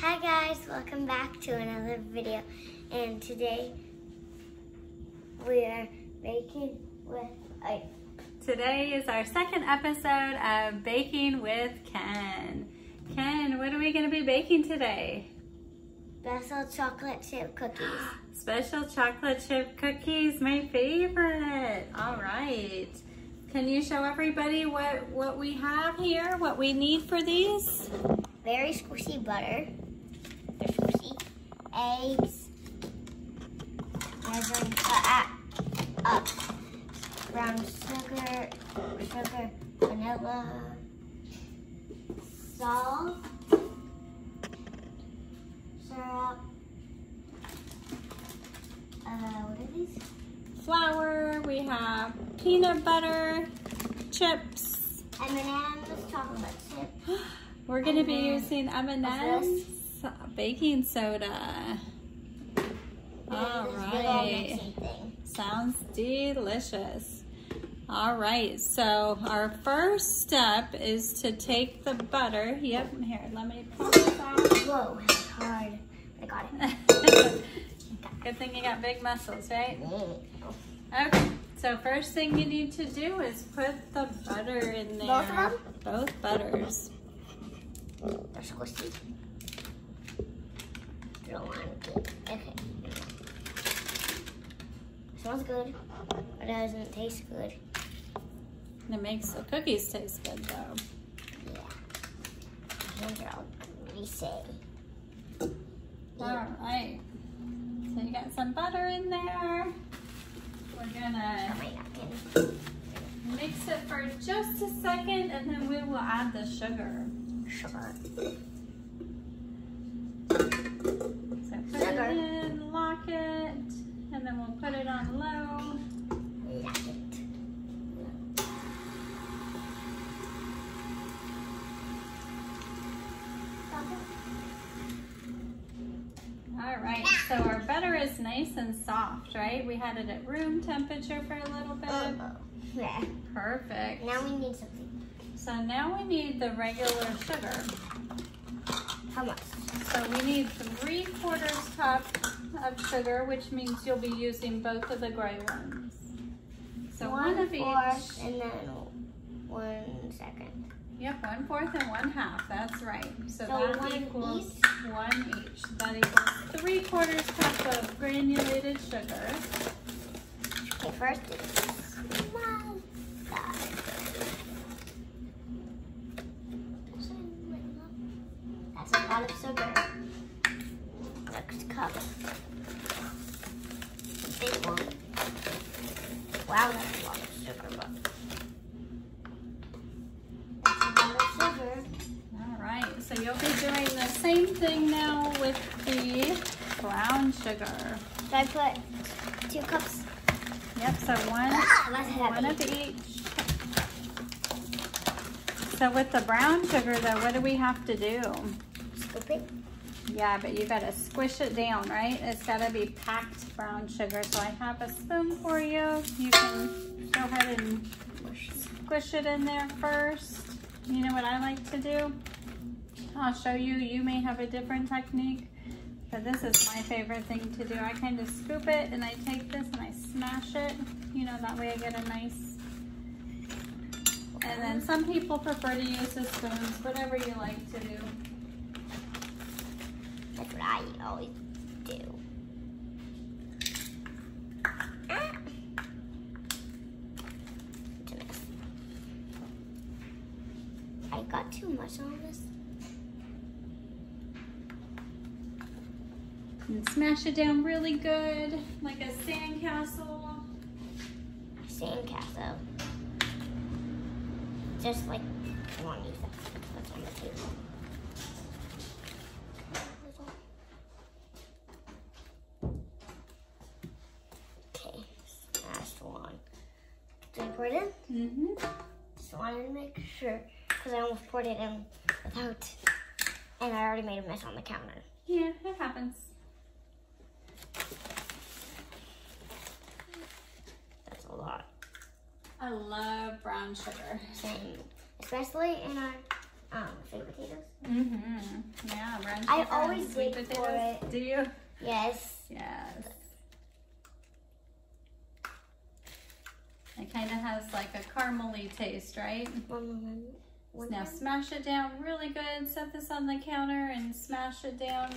Hi guys, welcome back to another video. And today we are baking with ice. Today is our second episode of Baking with Ken. Ken, what are we going to be baking today? Special chocolate chip cookies. Special chocolate chip cookies, my favorite. All right. Can you show everybody what, what we have here, what we need for these? Very squishy butter. Eggs. Measuring uh, up. Brown sugar, sugar, vanilla, salt, syrup. Uh, what are these? Flour, we have peanut butter, chips. M&M's chocolate chip. We're going to be using M&M's baking soda. All and this big old right. Sounds delicious. All right, so our first step is to take the butter. Yep, here, let me pop this off. Whoa, it's hard. I got it. Good thing you got big muscles, right? Mm. Okay, so first thing you need to do is put the butter in there. Both of them? Both butters. They're squishy. I don't want to. Okay. Smells good, but it doesn't taste good. And it makes the cookies taste good though. Yeah. Hands are all greasy. All right, so you got some butter in there. We're gonna Got my napkin. Mix it for just a second and then we will add the sugar. Sugar. So put Sugar. it in, lock it, and then we'll put it on low. Lock it. All right, so our butter is nice and soft, right? We had it at room temperature for a little bit. Uh-oh. Yeah. Perfect. Now we need something. So now we need the regular sugar. How much? So we need three quarters cup of sugar, which means you'll be using both of the gray ones. So one, of each. and then one second. Yep, one fourth and one half. That's right. So, So that one equals each? one each. That equals three quarters cup of granulated sugar. Okay, first it's my side. That's a lot of sugar. Next cup. Big one. Wow, that's a lot of sugar, but that's a lot of sugar. All right. So you'll be doing the same thing now with the brown sugar. Should I put two cups? Yep. So one, Ah, that's one heavy. of each. So with the brown sugar, though, what do we have to do? Scoop it. Yeah, but you gotta squish it down, right? It's gotta be packed brown sugar. So I have a spoon for you. You can go ahead and squish it in there first. You know what I like to do? I'll show you. You may have a different technique, but this is my favorite thing to do. I kind of scoop it and I take this and I smash it. You know, that way I get a nice. And then some people prefer to use the spoons, whatever you like to do. That's what I always do. Ah. It's a mess. I got too much on this. And smash it down really good, like a sandcastle. Sandcastle. Just like one of that's on the table. Okay, last one. Did I pour it in? Mm-hmm. Just wanted to make sure because I almost poured it in without, and I already made a mess on the counter. Yeah, it happens. That's a lot. I love brown sugar. Same, especially in our um, sweet potatoes. Mm-hmm. Yeah, brown I sugar always and sweet dig for potatoes. it. Do you? Yes. Yes. It kind of has like a caramely taste, right? One Now smash it down really good. Set this on the counter and smash it down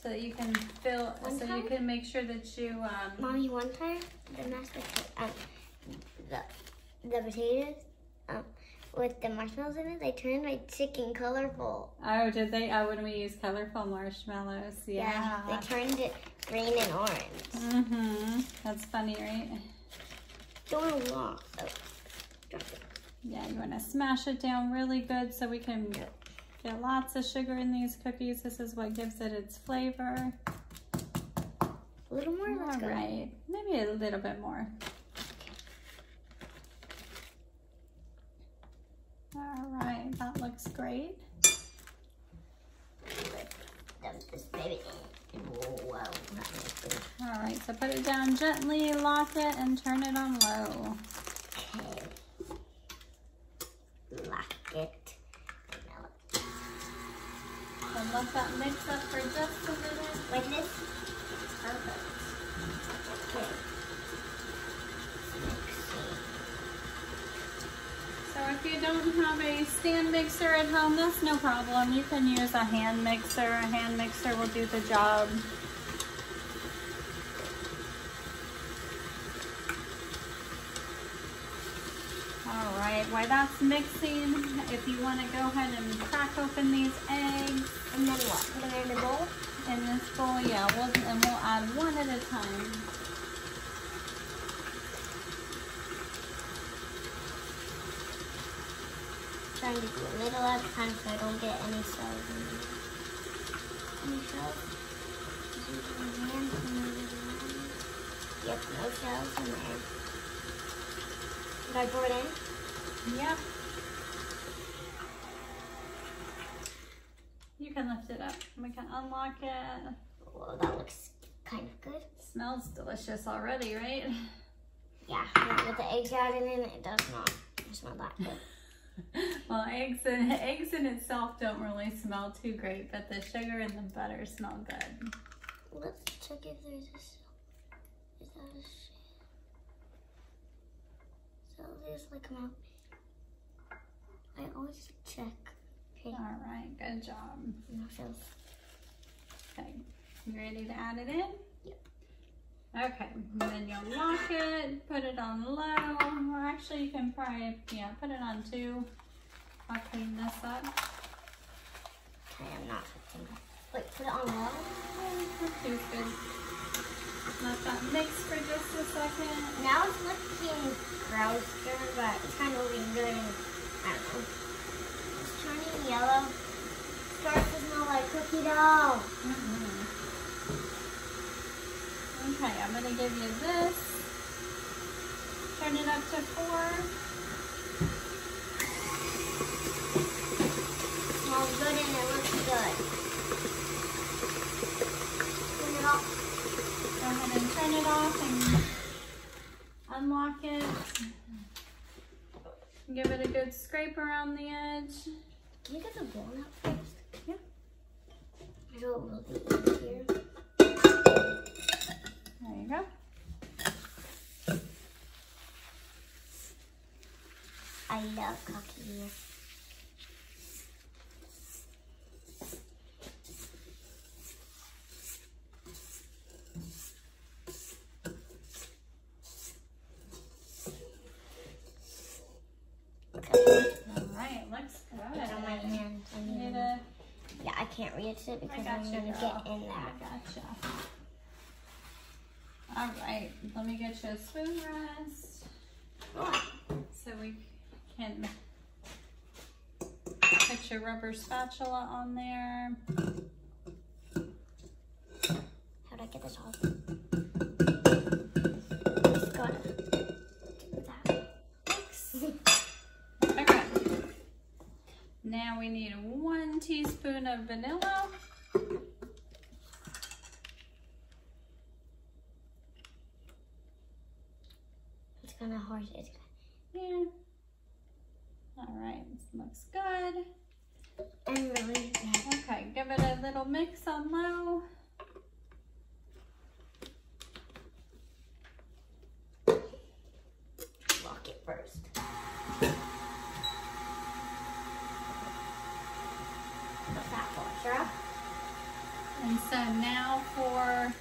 so that you can fill, One so you can make sure that you, um, Mommy, one time the mashed potato, um, the the potatoes, um, with the marshmallows in it, they turned my chicken colorful. oh, did they? Oh, when we use colorful marshmallows. Yeah. they turned it green and orange. Mm-hmm. That's funny, right? Don't walk. Oh. Yeah, you want to smash it down really good so we can get lots of sugar in these cookies. This is what gives it its flavor. A little more. Let's go. right, maybe a little bit more. All right, that looks great. Dump this baby in. Whoa, that looks good. All right, so put it down gently, lock it, and turn it on low. Okay. Lock it. And let that mix up for just a minute. Like this. Perfect. Okay. So if you don't have a stand mixer at home, that's no problem. You can use a hand mixer. A hand mixer will do the job. All right, while that's mixing, if you want to go ahead and crack open these eggs And then what? Put them in the bowl. in this bowl, yeah, we'll, and we'll add one at a time. Trying to do a little at a time so I don't get any shells in there. Any shells? Just my hands and move it. Yep, no shells in there. Did I pour it in? Yep. You can lift it up. We can unlock it. Whoa, that looks kind of good. Smells delicious already, right? Yeah, with the eggs added in, it does not smell that good. Well, eggs and eggs in itself don't really smell too great, but the sugar and the butter smell good. Let's check if there's a. Is that a? So there's like a mouth. I always check. Okay, All right, good job. Okay, you ready to add it in? Yep. Okay, and then you'll lock it, put it on low, or actually you can probably, yeah, put it on two. I'll clean this up. Okay, I'm not touching that. Wait, put it on low. Two's good. Let that mix for just a second. Now it's looking grosser, but it's kind of looking good. I don't know. It's turning yellow. Starts to smell like cookie dough. Mhm. Okay, I'm gonna give you this. Turn it up to four. smells good and it looks good. Turn it off. Go ahead and turn it off and unlock it. Give it a good scrape around the edge. Can you get the bowl out first? Yeah. I know it will be easier. There you go. I love cookies. All right, looks good. On my hand. I need need a, Yeah, I can't reach it because I'm gonna get in there. I gotcha. All right, let me get you a spoon rest so we can put your rubber spatula on there. How do I get this off? Just gotta do that. Thanks. Okay. Now we need one teaspoon of vanilla. It's It's Yeah. All right, looks good. I'm really bad. Okay, give it a little mix on low. Lock it first. What's that for? Syrup? And so now for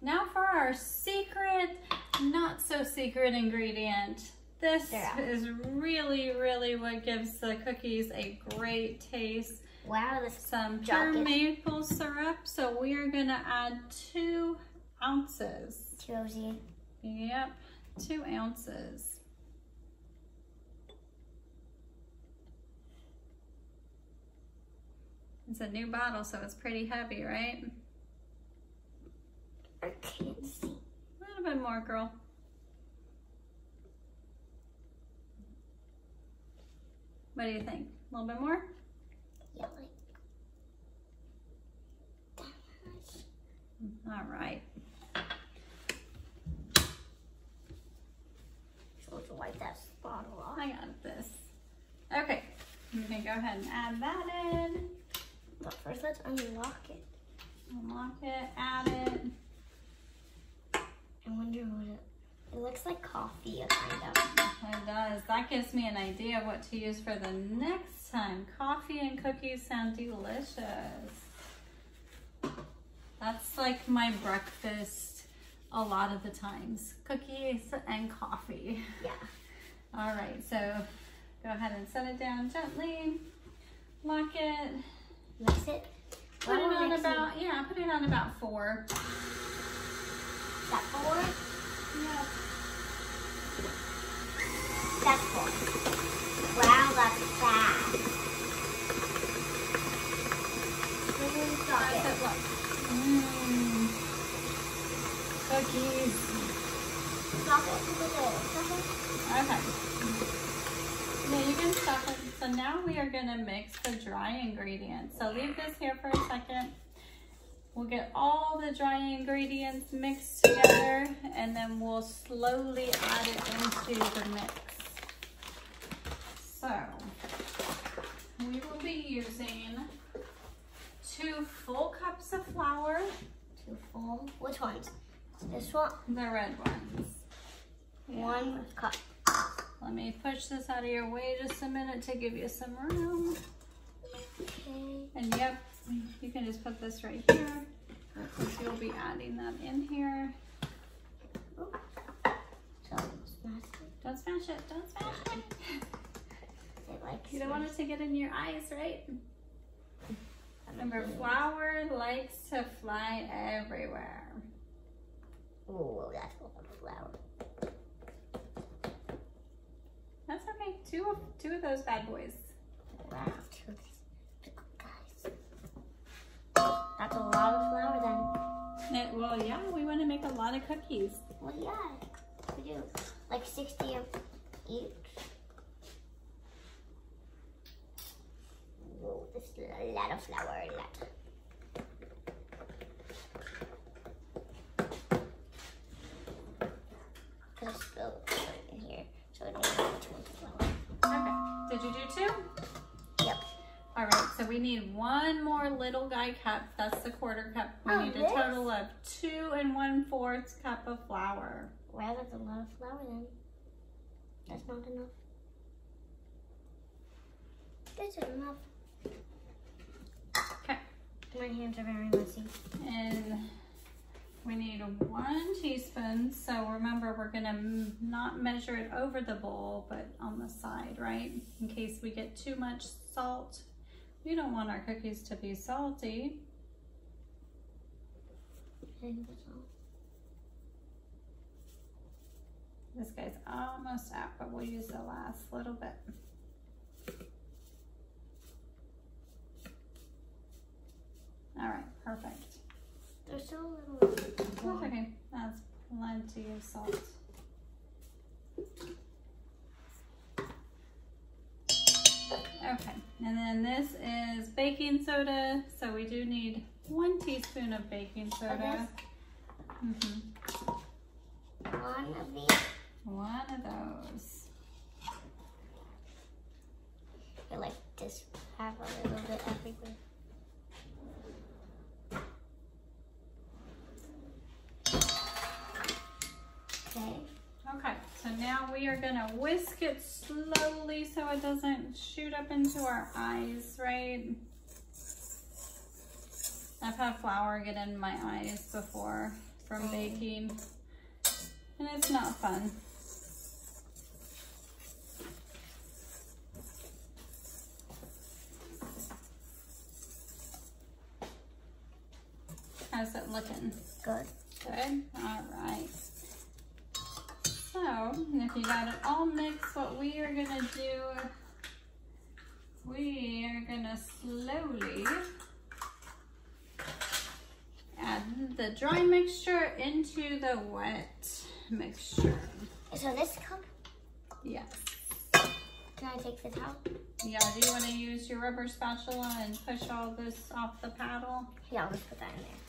now for our secret, not so secret ingredient. This is really, really what gives the cookies a great taste. Wow, this Some pure maple syrup. So we are gonna add two ounces. Two Josie. Yep, two ounces. It's a new bottle, so it's pretty heavy, right? I can't see. A little bit more, girl. What do you think? A little bit more? Yeah, like that much. All right. So to wipe that bottle off. I got this. Okay, I'm gonna go ahead and add that in. But first, let's unlock it. Unlock it, add it. I wonder what it. It looks like coffee, kind of. It does. That gives me an idea of what to use for the next time. Coffee and cookies sound delicious. That's like my breakfast a lot of the times. Cookies and coffee. Yeah. All right, so go ahead and set it down gently. Lock it. Mix it. Put it on about, yeah, put it on about four. That four? Yeah. Wow, that's fast. Mmm. Cookies. Okay. Yeah, you can stop it. So now we are gonna mix the dry ingredients. So leave this here for a second. We'll get all the dry ingredients mixed together and then we'll slowly add it into the mix. So we will be using two full cups of flour, Two full. Which ones? This one. the red ones. Yeah. One cup. Let me push this out of your way just a minute to give you some room. Okay. And yep, you can just put this right here. Because you'll be adding that in here. So. Don't smash it, don't smash it. It like You don't want it to get in your eyes, right? Remember, flour likes to fly everywhere. Oh, that's a lot of flour. That's okay. Two of two of those bad boys. Wow. Two guys. That's a lot of flour then. Eh, well, yeah, we want to make a lot of cookies. Well, yeah, we do. Like 60 of each. A lot of flour. A lot. Put a spoon in here so it doesn't have too much flour. Okay. Did you do two? Yep. All right, so we need one more little guy cup. That's the quarter cup. We Oh, need a this? total of two and one fourth cup of flour. Wow, that's a lot of flour then. That's not enough. This is enough. Okay. My hands are very messy. And we need one teaspoon. So remember, we're gonna not measure it over the bowl, but on the side, right? In case we get too much salt. We don't want our cookies to be salty. I think that's all. This guy's almost out, but we'll use the last little bit. All right, perfect. There's so little. That's okay. That's plenty of salt. Okay, and then this is baking soda. So we do need one teaspoon of baking soda. hmm One of these. One of those. I like this have a little bit everywhere. Okay. Okay, so now we are gonna whisk it slowly so it doesn't shoot up into our eyes, right? I've had flour get in my eyes before from oh. baking, and it's not fun. How's it looking? Good. Good. All right. So, if you got it all mixed, what we are gonna do, we are gonna slowly add the dry mixture into the wet mixture. So this cup, Yes. can I take this out? Yeah, do you wanna use your rubber spatula and push all this off the paddle? Yeah, I'll just put that in there.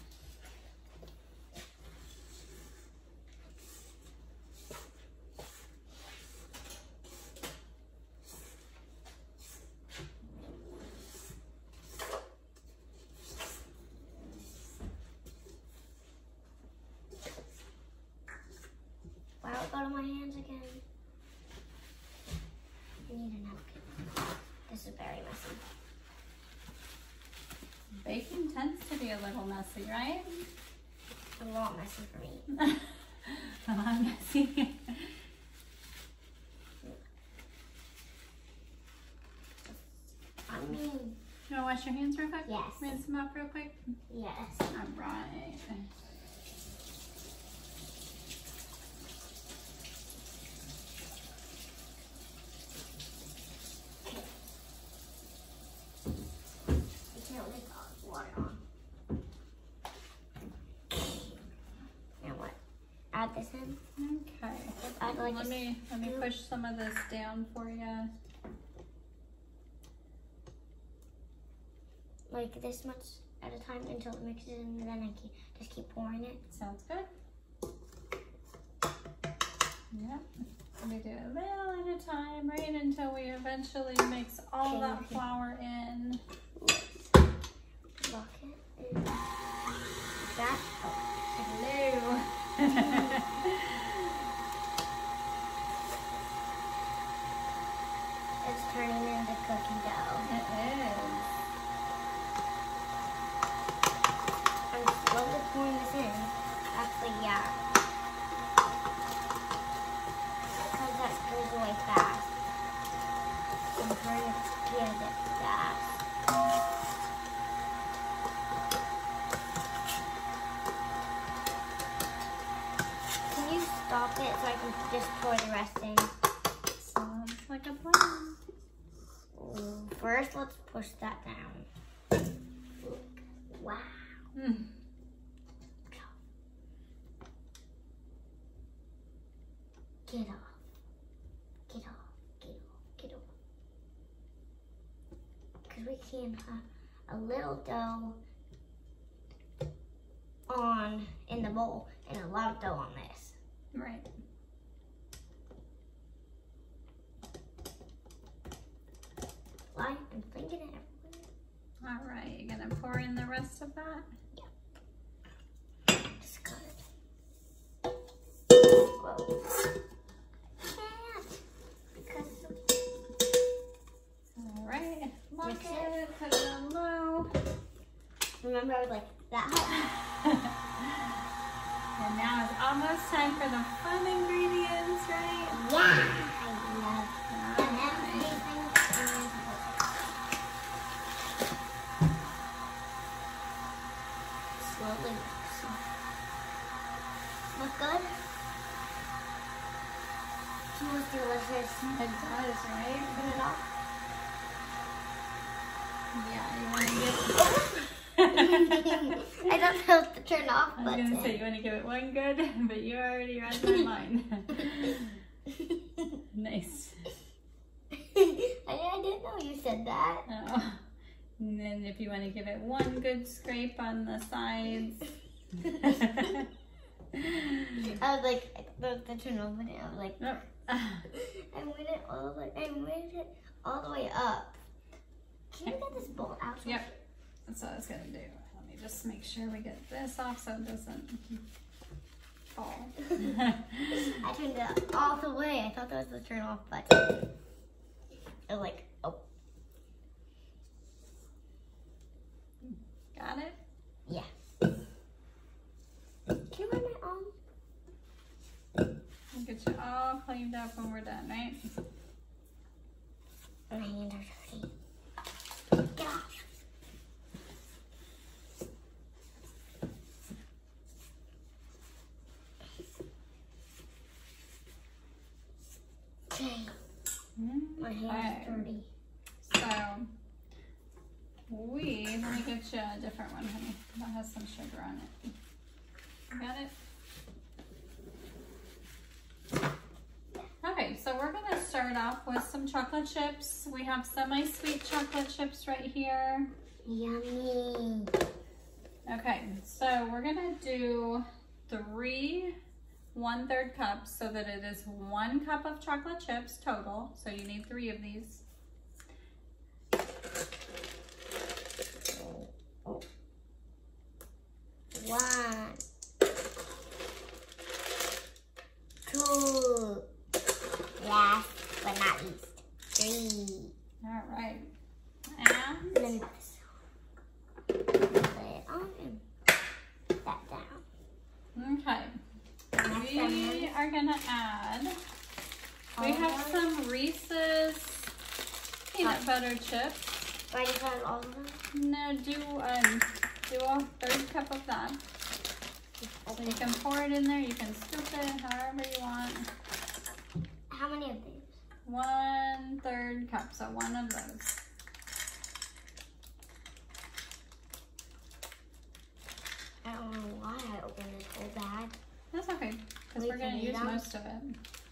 Hands again. I need a napkin. This is very messy. Baking tends to be a little messy, right? A lot messy for me. a lot messy. I mean, You wanna wash your hands real quick? Yes. Rinse them off real quick. yes. All right. You can't leave the water on. Now what? Add this in. Okay. Like let me let me push some of this down for you. like this much at a time until it mixes and then I keep, just keep pouring it. Sounds good. Yep. We do a little at a time, right until we eventually mix all Okay, that okay. flour in. Lock it. That. Oh, Hello. It's turning into cookie dough. it is. I'm slowly pouring this in. Actually, yeah. Because that goes away fast. I'm trying to get it fast. Can you stop it so I can just pour the rest in? Sounds like a plan. Ooh, First, let's push that down. Wow. Mm. Get off. Get off. Get off. Get off. Because we can have a little dough on in the bowl and a lot of dough on this. Right. Why? I'm thinking it everywhere. All right. you're gonna pour in the rest of that? Just got. Whoa. All right. Lock Mix it. it. Put it on low. remember I was like that. And now it's almost time for the fun ingredients, right? Yeah. Delicious. It does, right? Put it off. Yeah, you want to give I don't know if to turn off I was gonna say you want to give it one good, but you already read my mind. nice. I, I didn't know you said that. Oh. And then if you want to give it one good scrape on the sides. I was like, I don't have to turn off it. I was like, Nope. I went it all the way. I went it all the way up. Can you get this bowl out? Yep. That's what I was gonna do. Let me just make sure we get this off so it doesn't fall. I turned it all the way. I thought that was the turn off button. Was like, oh, Got it? yeah. Can you run my arm? We'll get you all cleaned up when we're done, right? My hands are dirty. Gosh. Okay, my hands are dirty. So we let me get you a different one, honey. That has some sugar on it. Got it? Okay, so we're gonna start off with some chocolate chips. We have semi-sweet chocolate chips right here. Yummy. Okay, so we're gonna do three one-third cups so that it is one cup of chocolate chips total. So you need three of these. One. Two. Last but not least. Three. All right. And And then this. Put it on and put that down. Okay. Next We one. are gonna add, we have Almond. some Reese's peanut butter chips. Ready for all of them? No, do, um, do a third cup of that. So you can pour it in there, you can scoop it however you want. How many of these? One third cup, so one of those. I don't know why I opened this whole bag. That's okay, because We we're gonna use them? most of it.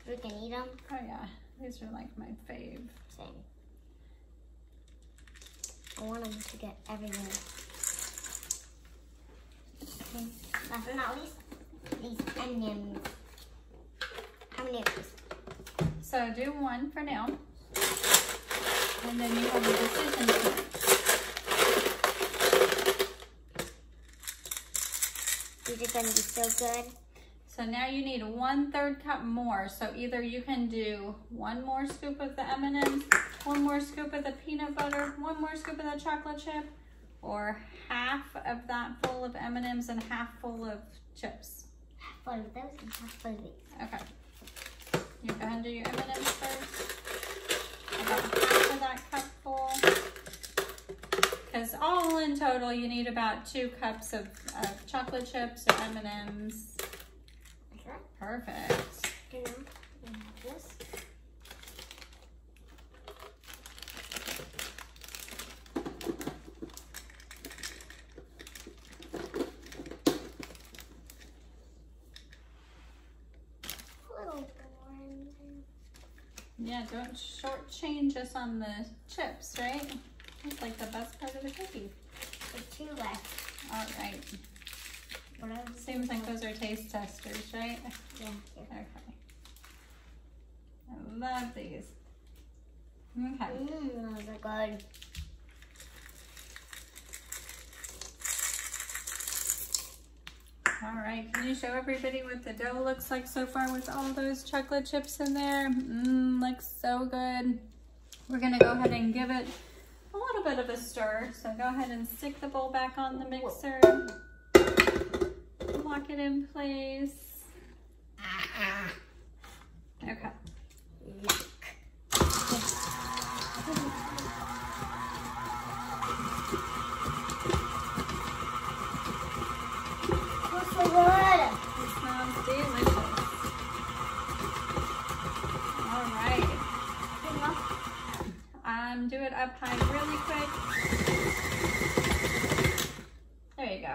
We can eat them. Oh yeah, these are like my fave. Same. I want them to get everywhere. Okay. Last but not least, these onions. How many of these? So do one for now. And then you have a decision to. These are gonna be so good. So now you need one third cup more. So either you can do one more scoop of the M&Ms, one more scoop of the peanut butter, one more scoop of the chocolate chip, or half of that full of M&Ms and half full of chips. Half full of those and half full of these. Okay. You go ahead and do your M&Ms first. About half of that cup full. Because all in total, you need about two cups of, of chocolate chips or M&Ms. Perfect. You know, this. Yeah, don't shortchange us on the chips, right? It's like the best part of the cookie. There's two left. All right. Whatever. Seems like those are taste testers, right? Yeah. Okay. I love these. Okay. Mmm, those are good. All right. Can you show everybody what the dough looks like so far with all those chocolate chips in there? Mmm, looks so good. We're gonna go ahead and give it a little bit of a stir. So go ahead and stick the bowl back on the mixer. It in place. Okay. What's the word? It smells delicious. All right. Um, do it up high really quick. There you go.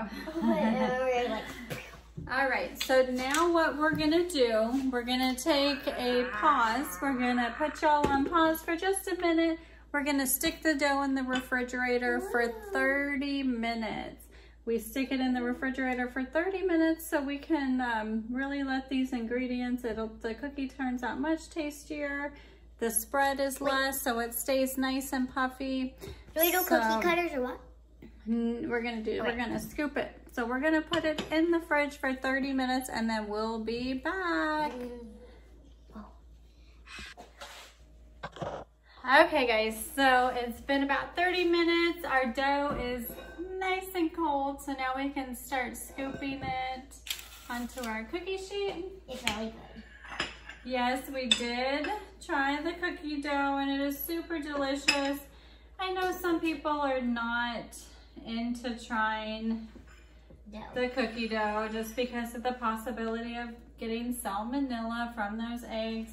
Right, so now what we're gonna do, we're gonna take a pause. We're gonna put y'all on pause for just a minute. We're gonna stick the dough in the refrigerator for 30 minutes. We stick it in the refrigerator for 30 minutes so we can um, really let these ingredients, it'll, the cookie turns out much tastier. The spread is less, so it stays nice and puffy. Do we do So- cookie cutters or what? We're gonna do, we're gonna scoop it. So we're gonna put it in the fridge for 30 minutes and then we'll be back. Okay guys, so it's been about 30 minutes. Our dough is nice and cold, so now we can start scooping it onto our cookie sheet. It's really good. Yes, we did try the cookie dough and it is super delicious. I know some people are not into trying Dough. the cookie dough just because of the possibility of getting salmonella from those eggs.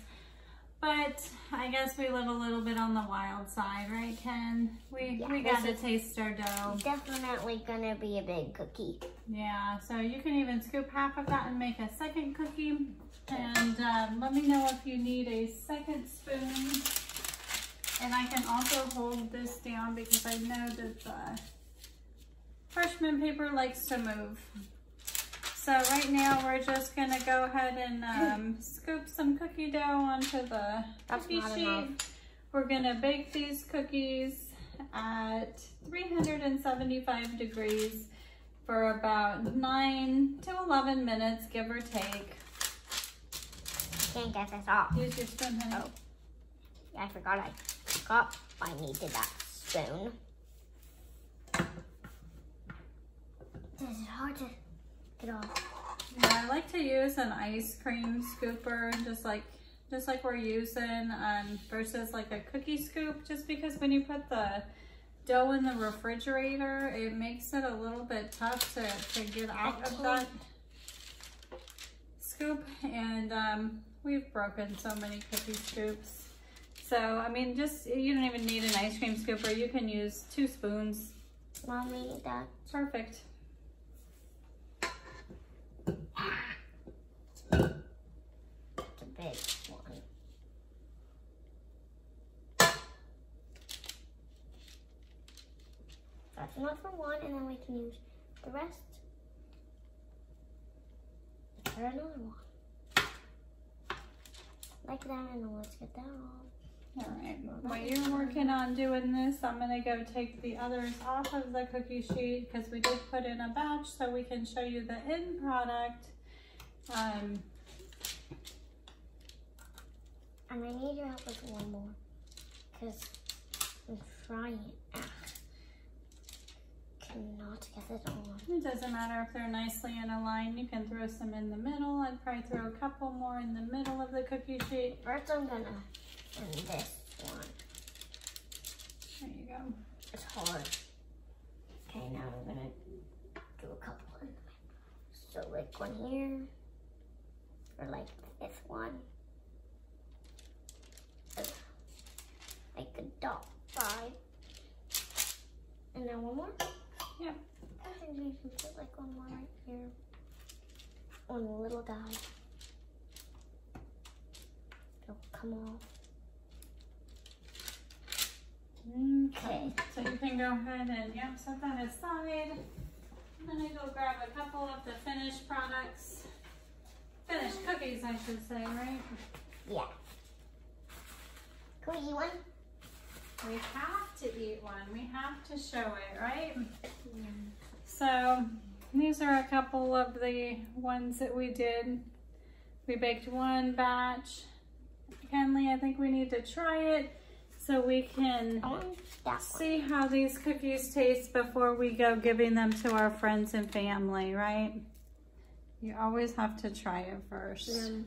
But I guess we live a little bit on the wild side, right, Ken? We Yeah, we got to taste our dough. Definitely gonna be a big cookie. Yeah, so you can even scoop half of that and make a second cookie. And um, let me know if you need a second spoon. And I can also hold this down because I know that the parchment paper likes to move. So right now we're just gonna go ahead and um, scoop some cookie dough onto the That's cookie sheet. enough. We're gonna bake these cookies at 375 degrees for about 9 to 11 minutes, give or take. Can't get this off. Use your spoon, honey. Oh. I forgot I forgot I needed that spoon. This is hard to get off. Yeah, I like to use an ice cream scooper, just like just like we're using, um, versus like a cookie scoop, just because when you put the dough in the refrigerator, it makes it a little bit tough to, to get out of that scoop. And um, we've broken so many cookie scoops. So, I mean, just, you don't even need an ice cream scooper. You can use two spoons. Mommy, that Perfect. Big one. That's enough for one, and then we can use the rest for another one. Like that, and let's get that off. All right, while you're working on doing this, I'm gonna go take the others off of the cookie sheet because we did put in a batch so we can show you the end product. Um, And I need your help with one more, because I'm trying. Ah. Cannot get it on. it doesn't matter if they're nicely in a line. You can throw some in the middle. I'd probably throw a couple more in the middle of the cookie sheet. First, I'm gonna end this one. There you go. It's hard. Okay, now I'm gonna do a couple in the middle. So like one here, or like this one. Like a dot five. And then one more? Yeah. I think we can put like one more right here. Oh, on the little guy. It'll come off. Okay, so you can go ahead and, yep, set that aside. I'm gonna go grab a couple of the finished products. Finished cookies, I should say, right? Yeah. Can we eat one? We have to eat one. We have to show it, right? So these are a couple of the ones that we did. We baked one batch. Kenley, I think we need to try it so we can I want that one. see how these cookies taste before we go giving them to our friends and family, right? You always have to try it first. Um,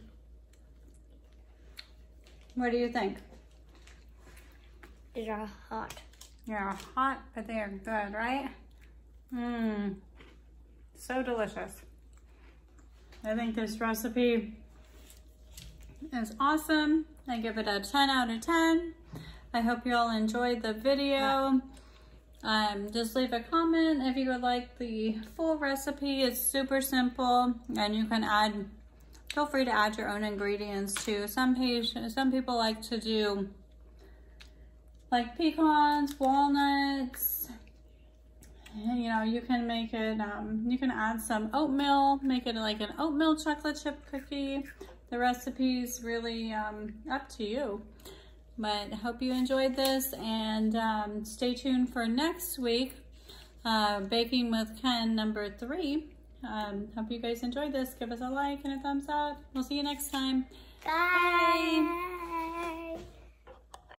What do you think? these are hot. They're hot, but they are good, right? Mmm. So delicious. I think this recipe is awesome. I give it a 10 out of 10. I hope you all enjoyed the video. Um, just leave a comment if you would like the full recipe. It's super simple and you can add, feel free to add your own ingredients too. Some, page, some people like to do like pecans, walnuts. You know, you can make it, um, you can add some oatmeal, make it like an oatmeal chocolate chip cookie. The recipe is really um, up to you. But hope you enjoyed this and um, stay tuned for next week, uh, Baking with Ken number three. Um, hope you guys enjoyed this. Give us a like and a thumbs up. We'll see you next time. Bye. Bye.